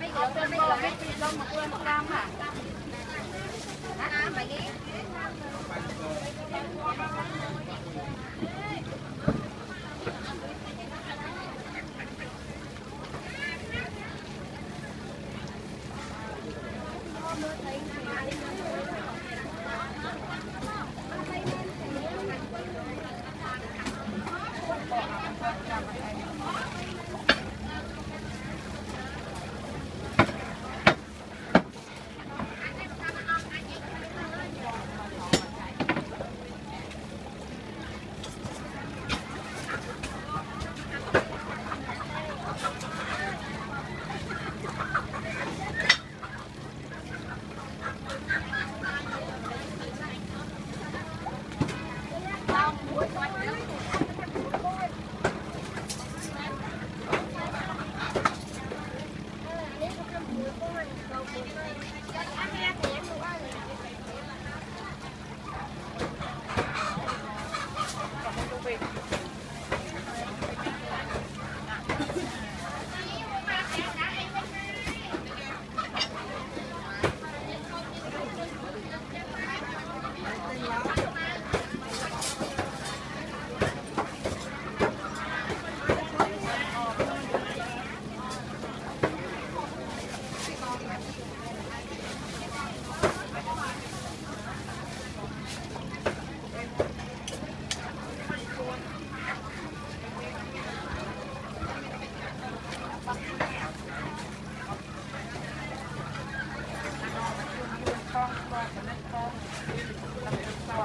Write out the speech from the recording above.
mấy cái bên bò mấy cái lông một quên một cam à hả? Mày ghé Thank you. Thank you.